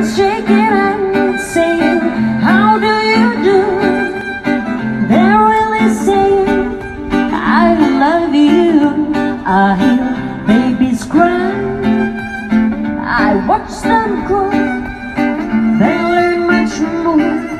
hands shaking and saying, How do you do? They're really saying, I love you. I hear babies cry. I watch them grow. They learn much more.